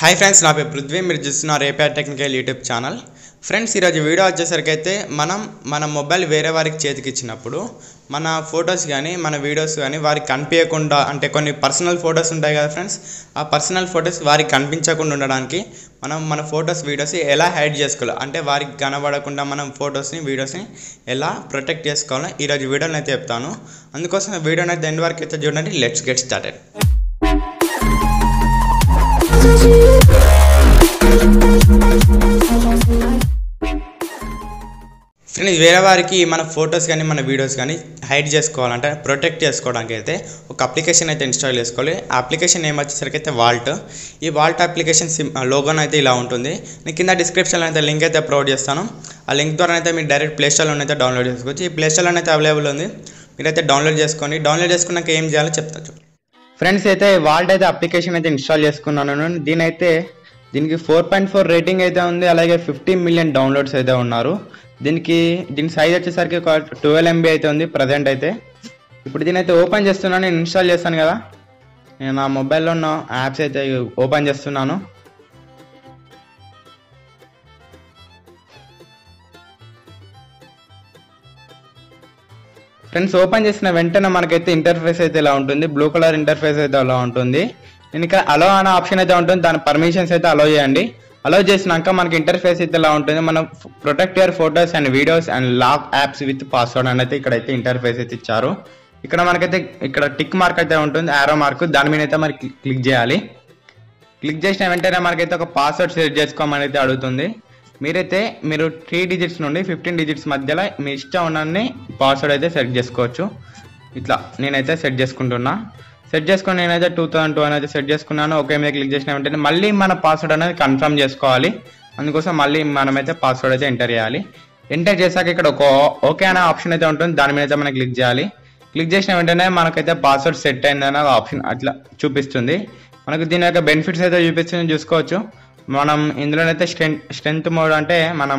Hi friends నా పేరు పృథ్వీ. మీరు చూస్తున్నారు APR technical YouTube channel friends ఈరోజు వీడియో వచ్చేసరికి అయితే మనం మన మొబైల్ వేరే వారికి చేతికి ఇచ్చినప్పుడు మన ఫొటోస్ కానీ మన వీడియోస్ కానీ వారికి కనిపించకుండా అంటే కొన్ని పర్సనల్ ఫొటోస్ ఉంటాయి కదా ఫ్రెండ్స్ ఆ పర్సనల్ ఫొటోస్ వారికి కనిపించకుండా ఉండడానికి మనం మన ఫొటోస్ వీడియోస్ ఎలా హైడ్ చేసుకోవాలి? అంటే వారికి కనబడకుండా మనం ఫొటోస్ని వీడియోస్ని ఎలా ప్రొటెక్ట్ చేసుకోవాలో ఈరోజు వీడియోని అయితే చెప్తాను. అందుకోసం వీడియోని అయితే ఎండ్ వరకు అయితే చూడండి. లెట్స్ గెట్ స్టార్టెడ్ ఫ్రెండ్స్ వేరే వారికి మన ఫొటోస్ కానీ మన వీడియోస్ కానీ హైడ్ చేసుకోవాలంటే ప్రొటెక్ట్ చేసుకోవడానికి అయితే ఒక అప్లికేషన్ అయితే ఇన్స్టాల్ చేసుకోవాలి. ఆ అప్లికేషన్ ఏం వచ్చేసరికి అయితే వాల్ట్ ఈ వాల్ట్ అప్లికేషన్ సిమ్ లోగోన్ అయితే ఇలా ఉంటుంది. నేను కింద డిస్క్రిప్షన్లో అయితే లింక్ అయితే ప్రొవైడ్ చేస్తాను. ఆ లింక్ ద్వారా అయితే మీరు డైరెక్ట్ ప్లేస్టాల్లో అయితే డౌన్లోడ్ చేసుకోవచ్చు. ఈ ప్లేస్టాల్లో అయితే అవైలబుల్ ఉంది. మీరైతే డౌన్లోడ్ చేసుకోండి డౌన్లోడ్ చేసుకున్నాక ఏం చేయాలో చెప్తాను. ఫ్రెండ్స్ అయితే వాల్ట్ అయితే అప్లికేషన్ అయితే ఇన్స్టాల్ చేసుకున్నాను. దీని అయితే దీనికి ఫోర్ పాయింట్ ఫోర్ రేటింగ్ అయితే ఉంది. అలాగే ఫిఫ్టీ మిలియన్ డౌన్లోడ్స్ అయితే ఉన్నారు. దీనికి దీని సైజ్ వచ్చేసరికి ఒక ట్వెల్వ్ ఎంబీ అయితే ఉంది ప్రజెంట్ అయితే. ఇప్పుడు దీని అయితే ఓపెన్ చేస్తున్నాను. నేను ఇన్స్టాల్ చేస్తాను కదా. నేను నా మొబైల్లో ఉన్న యాప్స్ అయితే ఓపెన్ చేస్తున్నాను. ఫ్రెండ్స్ ఓపెన్ చేసిన వెంటనే మనకైతే ఇంటర్ఫేస్ అయితే ఇలా ఉంటుంది. బ్లూ కలర్ ఇంటర్ఫేస్ అయితే అలా ఉంటుంది. ఇంకా అలో అనే ఆప్షన్ అయితే ఉంటుంది. దాని పర్మిషన్స్ అయితే అలో చేయండి. అలో చేసినాక మనకి ఇంటర్ఫేస్ అయితే ఇలా ఉంటుంది. మనం protect your photos and videos and lock apps with password అని అయితే ఇక్కడైతే ఇంటర్ఫేస్ అయితే ఇచ్చారు. ఇక్కడ మనకైతే ఇక్కడ టిక్ మార్క్ అయితే ఉంటుంది ఆరో మార్క్ దాని మీద అయితే మనకి క్లిక్ చేయాలి. క్లిక్ చేసిన వెంటనే మనకైతే ఒక పాస్వర్డ్ సెట్ చేసుకోమని అయితే అడుగుతుంది. మీరైతే మీరు త్రీ డిజిట్స్ నుండి ఫిఫ్టీన్ డిజిట్స్ మధ్యలో మీ ఇష్టం ఉన్నన్ని పాస్వర్డ్ అయితే సెట్ చేసుకోవచ్చు. ఇట్లా నేనైతే సెట్ చేసుకుంటున్నా. సెట్ చేసుకుని నేనైతే టూ థౌసండ్ టూ అనేది సెట్ చేసుకున్నాను. ఓకే మీద క్లిక్ చేసిన వెంటనే మళ్ళీ మన పాస్వర్డ్ అనేది కన్ఫర్మ్ చేసుకోవాలి. అందుకోసం మళ్ళీ మనమైతే పాస్వర్డ్ అయితే ఎంటర్ చేయాలి. ఎంటర్ చేశాక ఇక్కడ ఒక ఓకే అనే ఆప్షన్ అయితే ఉంటుంది. దాని మీద అయితే మనం క్లిక్ చేయాలి. క్లిక్ చేసిన వెంటనే మనకైతే పాస్వర్డ్ సెట్ అయిందనే ఆప్షన్ అట్లా చూపిస్తుంది. మనకు దీని యొక్క బెనిఫిట్స్ అయితే చూపిస్తుంది చూసుకోవచ్చు. మనం ఇందులోనైతే స్ట్రెంత్ స్ట్రెంత్ మోడ్ అంటే మనం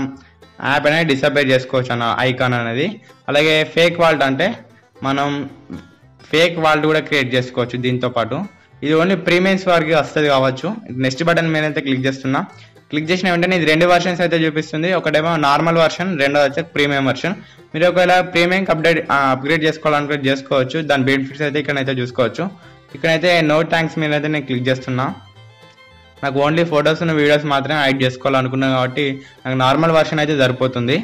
యాప్ అనేది డిసపేర్ చేసుకోవచ్చు అన్న ఐకాన్ అనేది. అలాగే ఫేక్ వాల్ట్ అంటే మనం ఫేక్ వాల్ట్ కూడా క్రియేట్ చేసుకోవచ్చు దీంతో పాటు. ఇది ఓన్లీ ప్రీమియమ్స్ వారికి వస్తుంది కావచ్చు. నెక్స్ట్ బటన్ మీద అయితే క్లిక్ చేస్తున్నా. క్లిక్ చేసిన వెంటనే ఇది రెండు వర్షన్స్ అయితే చూపిస్తుంది. ఒకటేమో నార్మల్ వర్షన్ రెండో వచ్చి ప్రీమియం వర్షన్. మీరు ఒకవేళ ప్రీమియం అప్డేట్ అప్గ్రేడ్ చేసుకోవాలనుకుంటే చేసుకోవచ్చు. దాని బెనిఫిట్స్ అయితే ఇక్కడైతే చూసుకోవచ్చు. ఇక్కడైతే నో ట్యాంక్స్ మీద అయితే నేను క్లిక్ చేస్తున్నా. నాకు ఓన్లీ ఫొటోస్ వీడియోస్ మాత్రమే యాడ్ చేసుకోవాలనుకున్నాను కాబట్టి నాకు నార్మల్ వర్షన్ అయితే సరిపోతుంది.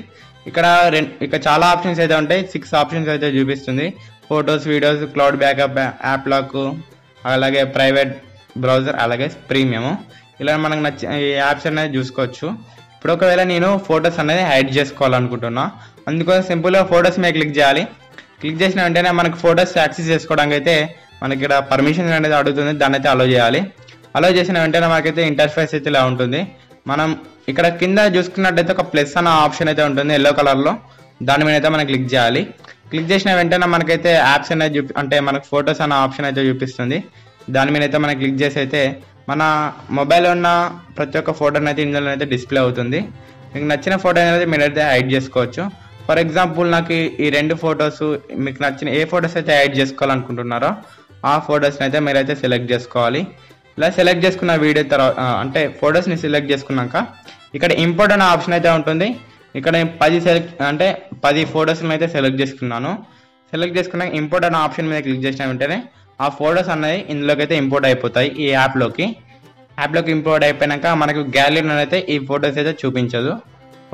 ఇక్కడ రెండు ఇక్కడ చాలా ఆప్షన్స్ అయితే ఉంటాయి. సిక్స్ ఆప్షన్స్ అయితే చూపిస్తుంది. Photos videos cloud backup app lock అలాగే ప్రైవేట్ బ్రౌజర్ అలాగే ప్రీమియము ఇలా మనకు నచ్చిన ఈ యాప్స్ అనేది చూసుకోవచ్చు. ఇప్పుడు ఒకవేళ నేను ఫొటోస్ అనేది యాడ్ చేసుకోవాలనుకుంటున్నా. అందుకోసం సింపుల్గా ఫొటోస్ మీద క్లిక్ చేయాలి. క్లిక్ చేసిన వెంటనే మనకు ఫొటోస్ యాక్సెస్ చేసుకోవడానికి అయితే మనకి ఇక్కడ పర్మిషన్ అనేది అడుగుతుంది. దాన్ని అయితే అలో చేయాలి. అలో చేసిన వెంటనే మనకైతే ఇంటర్ఫేస్ అయితే ఇలా ఉంటుంది. మనం ఇక్కడ కింద చూసుకున్నట్టయితే ఒక ప్లస్ అన్న ఆప్షన్ అయితే ఉంటుంది ఎల్లో కలర్లో దాని మీద అయితే మనం క్లిక్ చేయాలి. క్లిక్ చేసిన వెంటనే మనకైతే యాప్స్ అనేది చూపి అంటే మనకు ఫొటోస్ అన్న ఆప్షన్ అయితే చూపిస్తుంది. దాని మీద అయితే మనం క్లిక్ చేసి అయితే మన మొబైల్లో ఉన్న ప్రతి ఒక్క ఫోటోని అయితే ఇందులో అయితే డిస్ప్లే అవుతుంది. మీకు నచ్చిన ఫోటో అనేది మీరైతే యాడ్ చేసుకోవచ్చు. ఫర్ ఎగ్జాంపుల్ నాకు ఈ రెండు ఫొటోస్ మీకు నచ్చిన ఏ ఫొటోస్ అయితే యాడ్ చేసుకోవాలనుకుంటున్నారో ఆ ఫొటోస్ని అయితే మీరైతే సెలెక్ట్ చేసుకోవాలి. ఇలా సెలెక్ట్ చేసుకున్న వీడియో తర్వాత అంటే ఫొటోస్ని సెలెక్ట్ చేసుకున్నాక ఇక్కడ ఇంపార్టెంట్ ఆప్షన్ అయితే ఉంటుంది. ఇక్కడ పది సెలెక్ట్ అంటే పది ఫొటోస్ని అయితే సెలెక్ట్ చేసుకున్నాను. సెలెక్ట్ చేసుకున్నాక ఇంపార్టెంట్ ఆప్షన్ మీద క్లిక్ చేసిన వెంటనే ఆ ఫొటోస్ అనేది ఇందులోకి అయితే ఇంపోర్ట్ అయిపోతాయి ఈ యాప్లోకి యాప్లోకి ఇంపోర్ట్ అయిపోయాక మనకు గ్యాలరీలో అయితే ఈ ఫొటోస్ అయితే చూపించదు.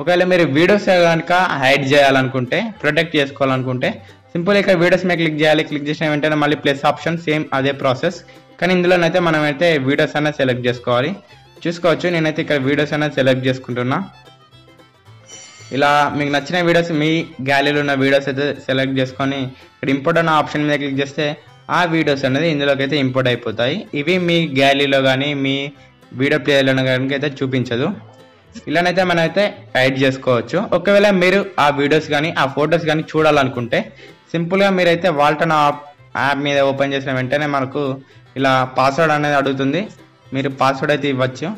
ఒకవేళ మీరు వీడియోస్ కనుక హైడ్ చేయాలనుకుంటే ప్రొటెక్ట్ చేసుకోవాలనుకుంటే సింపుల్ ఇక్కడ వీడియోస్ మీద క్లిక్ చేయాలి. క్లిక్ చేసిన వెంటనే మళ్ళీ ప్లస్ ఆప్షన్ సేమ్ అదే ప్రాసెస్ కానీ ఇందులోనైతే మనం అయితే వీడియోస్ అన్న సెలెక్ట్ చేసుకోవాలి. చూసుకోవచ్చు నేనైతే ఇక్కడ వీడియోస్ అన్న సెలెక్ట్ చేసుకుంటున్నా. ఇలా మీకు నచ్చిన వీడియోస్ మీ గ్యాలరీలో ఉన్న వీడియోస్ అయితే సెలెక్ట్ చేసుకొని ఇక్కడ ఇంపోర్ట్ అన్న ఆప్షన్ మీద క్లిక్ చేస్తే ఆ వీడియోస్ అనేది ఇందులోకి అయితే ఇంపోర్ట్ అయిపోతాయి. ఇవి మీ గ్యాలరీలో కానీ మీ వీడియో ప్లేయర్లో కానీ అయితే చూపించదు. ఇలానైతే మనం అయితే యాడ్ చేసుకోవచ్చు. ఒకవేళ మీరు ఆ వీడియోస్ కానీ ఆ ఫొటోస్ కానీ చూడాలనుకుంటే సింపుల్గా మీరైతే వాల్టన్ యాప్ మీద ఓపెన్ చేసిన వెంటనే మనకు ఇలా పాస్వర్డ్ అనేది అడుగుతుంది. మీరు పాస్వర్డ్ అయితే ఇవ్వచ్చు.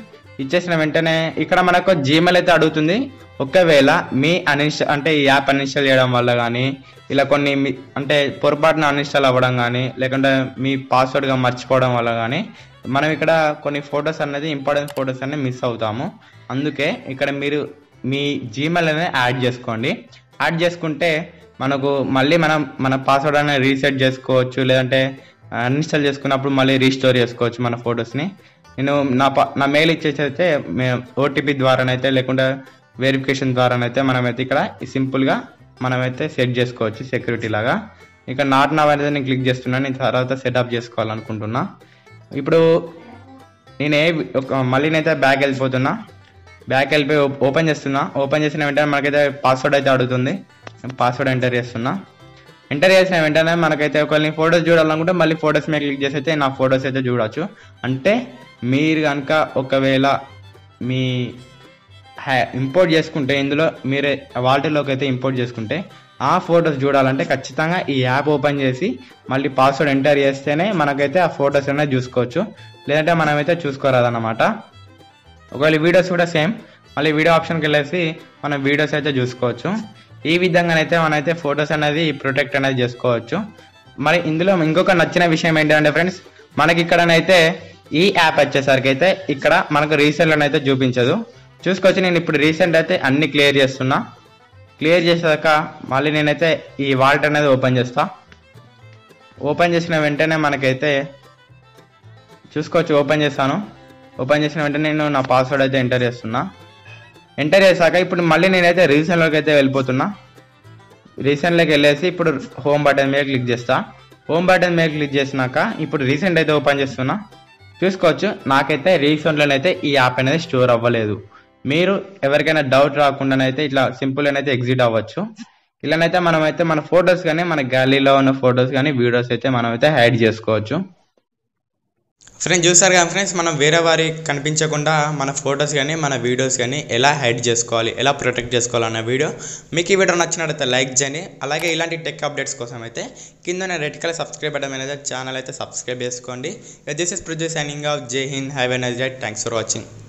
ఇచ్చేసిన వెంటనే ఇక్కడ మనకు జీమెయిల్ అయితే అడుగుతుంది. ఒకవేళ మీ అన్ఇన్స్టాల్ అంటే ఈ యాప్ అన్ఇన్స్టాల్ చేయడం వల్ల కానీ ఇలా కొన్ని అంటే పొరపాటున అన్ఇన్స్టాల్ అవ్వడం కానీ లేకుంటే మీ పాస్వర్డ్గా మర్చిపోవడం వల్ల కానీ మనం ఇక్కడ కొన్ని ఫొటోస్ అనేది ఇంపార్టెంట్ ఫొటోస్ అనేది మిస్ అవుతాము. అందుకే ఇక్కడ మీరు మీ జీమెయిల్ అనేది యాడ్ చేసుకోండి. యాడ్ చేసుకుంటే మనకు మళ్ళీ మనం మన పాస్వర్డ్ అనేది రీసెట్ చేసుకోవచ్చు. లేదంటే అన్ఇన్స్టాల్ చేసుకున్నప్పుడు మళ్ళీ రీస్టోర్ చేసుకోవచ్చు మన ఫొటోస్ని నేను నా ప నా మెయిల్ ఇచ్చేసి అయితే ఓటీపీ ద్వారానైతే లేకుంటే వెరిఫికేషన్ ద్వారానైతే మనమైతే ఇక్కడ సింపుల్గా మనమైతే సెట్ చేసుకోవచ్చు సెక్యూరిటీ లాగా. ఇక్కడ నాట్ నవ్ అనేది నేను క్లిక్ చేస్తున్నాను నేను తర్వాత సెటప్ చేసుకోవాలనుకుంటున్నా. ఇప్పుడు నేను ఏ ఒక మళ్ళీ నేనైతే బ్యాక్ వెళ్ళిపోతున్నా. బ్యాక్ వెళ్ళిపోయి ఓపెన్ చేస్తున్నా. ఓపెన్ చేసిన వెంటనే మనకైతే పాస్వర్డ్ అయితే అడుగుతుంది. పాస్వర్డ్ ఎంటర్ చేస్తున్నా. ఎంటర్ చేసిన వెంటనే మనకైతే ఒకవేళ ఫొటోస్ చూడాలనుకుంటే మళ్ళీ ఫొటోస్ మీద క్లిక్ చేసి అయితే నా ఫొటోస్ అయితే చూడొచ్చు. అంటే మీరు కనుక ఒకవేళ మీ ఇంపోర్ట్ చేసుకుంటే ఇందులో మీరే వాల్టీలోకి అయితే ఇంపోర్ట్ చేసుకుంటే ఆ ఫొటోస్ చూడాలంటే ఖచ్చితంగా ఈ యాప్ ఓపెన్ చేసి మళ్ళీ పాస్వర్డ్ ఎంటర్ చేస్తేనే మనకైతే ఆ ఫొటోస్ అనేది చూసుకోవచ్చు. లేదంటే మనమైతే చూసుకోరాదన్నమాట. ఒకవేళ వీడియోస్ కూడా సేమ్ మళ్ళీ వీడియో ఆప్షన్కి వెళ్ళేసి మనం వీడియోస్ అయితే చూసుకోవచ్చు. ఈ విధంగానైతే మనమైతే ఫొటోస్ అనేది ప్రొటెక్ట్ అనేది చేసుకోవచ్చు. మరి ఇందులో ఇంకొక నచ్చిన విషయం ఏంటంటే ఫ్రెండ్స్ మనకి ఇక్కడనైతే ఈ యాప్ వచ్చేసరికి అయితే ఇక్కడ మనకు రీసెంట్ అయితే చూపించదు. చూసుకొచ్చి నేను ఇప్పుడు రీసెంట్ అయితే అన్ని క్లియర్ చేస్తున్నా. క్లియర్ చేసాక మళ్ళీ నేనైతే ఈ వాల్ట్ అనేది ఓపెన్ చేస్తా. ఓపెన్ చేసిన వెంటనే మనకైతే చూసుకోవచ్చు ఓపెన్ చేస్తాను. ఓపెన్ చేసిన వెంటనే నేను నా పాస్వర్డ్ అయితే ఎంటర్ చేస్తున్నా. ఎంటర్ చేశాక ఇప్పుడు మళ్ళీ నేనైతే రీసెంట్లోకి అయితే వెళ్ళిపోతున్నా. రీసెంట్లోకి వెళ్ళేసి ఇప్పుడు హోమ్ బటన్ మీద క్లిక్ చేస్తా. హోమ్ బటన్ మీద క్లిక్ చేసినాక ఇప్పుడు రీసెంట్ అయితే ఓపెన్ చేస్తున్నా. చూసుకోవచ్చు నాకైతే రీసెంట్లోనైతే ఈ యాప్ అనేది స్టోర్ అవ్వలేదు. మీరు ఎవరికైనా డౌట్ రాకుండానైతే ఇట్లా సింపుల్ అయితే ఎగ్జిట్ అవ్వచ్చు. ఇలానైతే మనమైతే మన ఫొటోస్ కానీ మన గ్యాలరీలో ఉన్న ఫొటోస్ కానీ వీడియోస్ అయితే మనమైతే హైడ్ చేసుకోవచ్చు. ఫ్రెండ్స్ చూసారు కదా ఫ్రెండ్స్ మనం వేరే వారి కనిపించకుండా మన ఫొటోస్ కానీ మన వీడియోస్ కానీ ఎలా హైడ్ చేసుకోవాలి ఎలా ప్రొటెక్ట్ చేసుకోవాలన్న వీడియో మీకు ఈ వీడియో నచ్చినట్లయితే లైక్ చేయండి. అలాగే ఇలాంటి టెక్ అప్డేట్స్ కోసం అయితే కింద రెడ్ కలర్ సబ్స్క్రైబ్ బటన్ అనేది ఛానల్ అయితే సబ్స్క్రైబ్ చేసుకోండి. This is produce signing off Jai Hind have an day thanks for watching